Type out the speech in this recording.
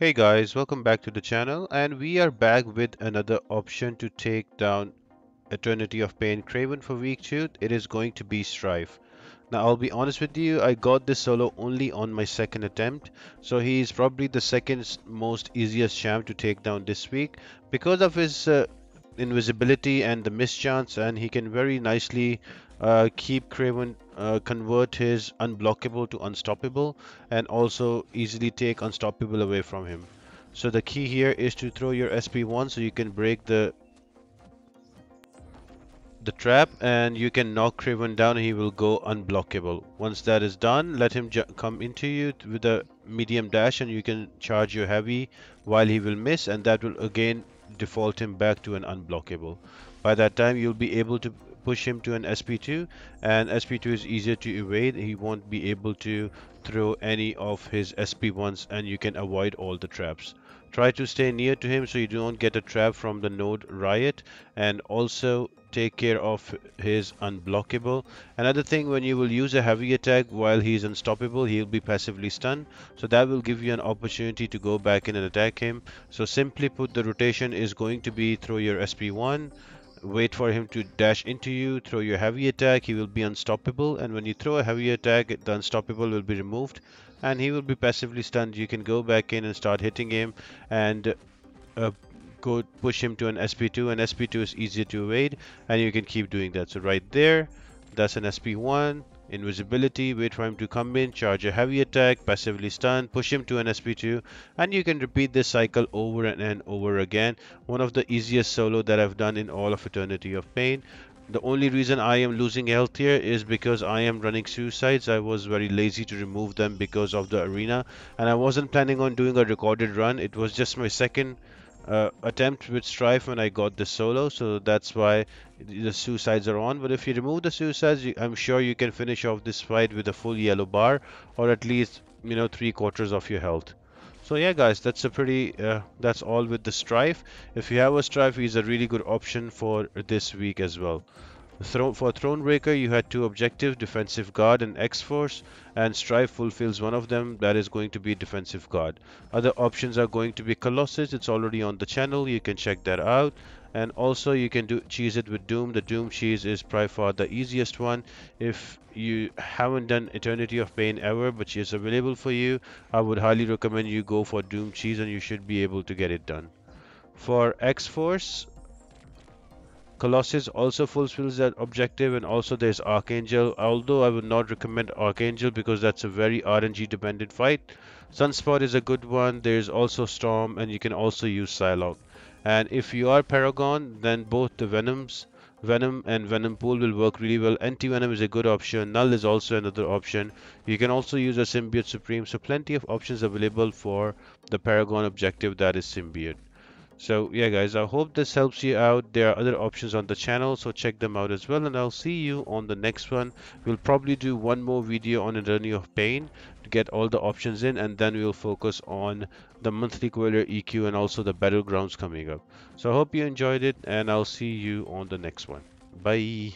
Hey guys, welcome back to the channel and we are back with another option to take down Eternity of Pain Kraven for week 2. It is going to be Stryfe. Now I'll be honest with you, I got this solo only on my second attempt. So he is probably the second most easiest champ to take down this week because of his uh, invisibility and the mischance and he can very nicely uh, keep Kraven uh, convert his unblockable to unstoppable and also easily take unstoppable away from him. So the key here is to throw your SP1 so you can break the the trap and you can knock Kraven down he will go unblockable. Once that is done, let him come into you with a medium dash and you can charge your heavy while he will miss and that will again default him back to an unblockable. By that time you'll be able to push him to an SP2 and SP2 is easier to evade. He won't be able to throw any of his SP1s and you can avoid all the traps. Try to stay near to him so you don't get a trap from the node riot and also take care of his unblockable. Another thing when you will use a heavy attack while he's unstoppable he'll be passively stunned. So that will give you an opportunity to go back in and attack him. So simply put the rotation is going to be throw your sp1 wait for him to dash into you, throw your heavy attack, he will be unstoppable. And when you throw a heavy attack the unstoppable will be removed. And he will be passively stunned. You can go back in and start hitting him and uh, go push him to an SP2 and SP2 is easier to evade. And you can keep doing that. So right there, that's an SP1 invisibility, wait for him to come in, charge a heavy attack, passively stun, push him to an SP2, and you can repeat this cycle over and, and over again. One of the easiest solo that I've done in all of Eternity of Pain. The only reason I am losing health here is because I am running suicides. I was very lazy to remove them because of the arena and I wasn't planning on doing a recorded run. It was just my second uh, attempt with Stryfe when I got the solo, so that's why the suicides are on. But if you remove the suicides, you, I'm sure you can finish off this fight with a full yellow bar, or at least you know three quarters of your health. So yeah, guys, that's a pretty. Uh, that's all with the Stryfe. If you have a Stryfe, he's a really good option for this week as well. For Thronebreaker, you had two objectives, Defensive Guard and X-Force, and Stryfe fulfills one of them, that is going to be Defensive Guard. Other options are going to be Colossus, it's already on the channel, you can check that out. And also you can do cheese it with Doom, the Doom cheese is by far the easiest one. If you haven't done Eternity of Pain ever, but she is available for you, I would highly recommend you go for Doom cheese and you should be able to get it done. For X-Force, Colossus also fulfills that objective and also there's Archangel although I would not recommend Archangel because that's a very RNG dependent fight. Sunspot is a good one there's also Storm and you can also use Psylocke and if you are Paragon then both the Venoms Venom and Venompool will work really well. Anti-Venom is a good option. Null is also another option. You can also use a Symbiote Supreme. So plenty of options available for the Paragon objective that is Symbiote. So yeah guys, I hope this helps you out. There are other options on the channel, so check them out as well. And I'll see you on the next one. We'll probably do one more video on a journey of Pain to get all the options in and then we'll focus on the monthly Queller EQ and also the battlegrounds coming up. So I hope you enjoyed it and I'll see you on the next one. Bye.